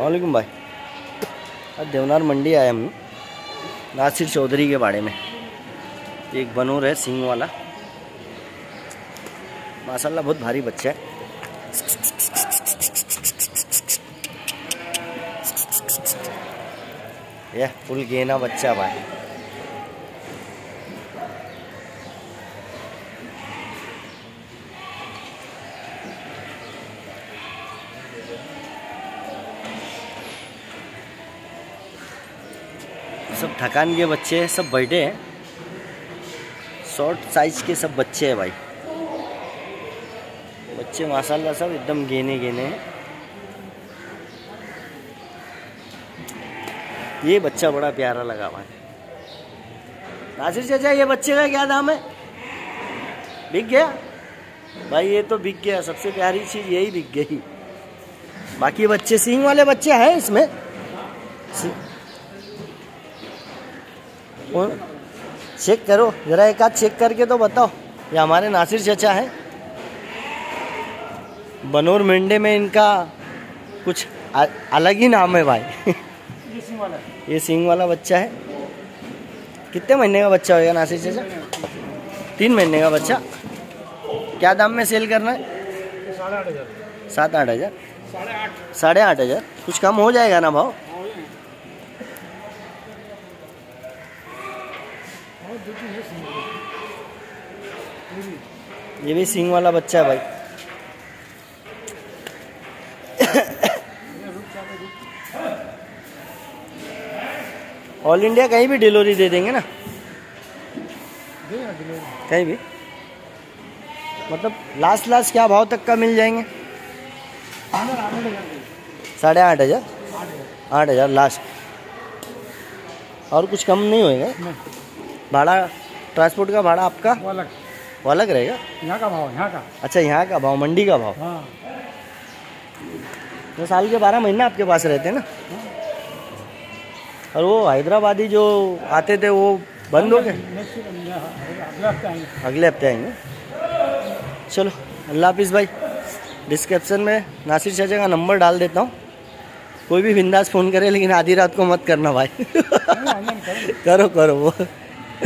वालेकुम भाई। आज देवनार मंडी आए हम नासिर चौधरी के बारे में। एक बनूर है, सिंह वाला। माशाल्लाह बहुत भारी बच्चा है। यह फुल गेना बच्चा भाई। सब थकान के बच्चे हैं, सब बैठे हैं। शॉर्ट साइज़ के सब बच्चे हैं भाई। बच्चे माशाल्लाह सब एकदम गेने गेने हैं। ये बच्चा बड़ा प्यारा लगा भाई। नासिर चाचा, ये बच्चे का क्या दाम है? बिक गया? भाई, ये तो बिक गया। सबसे प्यारी चीज़ यही बिक गई। बाकी बच्चे, सिंह वाले बच्चे हैं इसमें। चेक करो जरा एक आध चेक करके तो बताओ ये हमारे नासिर चचा है। बनोर मेंढे में इनका कुछ आ, अलग ही नाम है भाई। ये सिंह वाला। ये सिंग वाला बच्चा है। कितने महीने का बच्चा होगा नासिर चचा? तीन महीने का बच्चा। क्या दाम में सेल करना है? साढ़े आठ हज़ार। सात आठ हज़ार। साढ़े आठ हज़ार। कुछ कम हो जाएगा ना भाव? ये। सिंह भी। सिंग वाला बच्चा है भाई। ऑल इंडिया कहीं भी डिलीवरी दे देंगे ना। कहीं भी मतलब लास्ट लास्ट क्या भाव तक का मिल जाएँगे। साढ़े आठ हज़ार आठ हज़ार लास्ट और कुछ कम नहीं होएगा भाड़ा ट्रांसपोर्ट का भाड़ा आपका? वो अलग। वो अलग रहेगा? यहाँ का भाव यहाँ का। अच्छा यहाँ का भाव मंडी का भाव? हाँ। तो साल के बारह महीने आपके पास रहते हैं ना? और वो हैदराबादी जो आते थे वो बंद हो गए? अगले हफ़्ते आएँगे। चलो अल्लाह हाफिज़ भाई। डिस्क्रिप्शन में नासिर चाचा का नंबर डाल देता हूँ। कोई भी बिंदास फ़ोन करे लेकिन आधी रात को मत करना भाई। करो करो वो।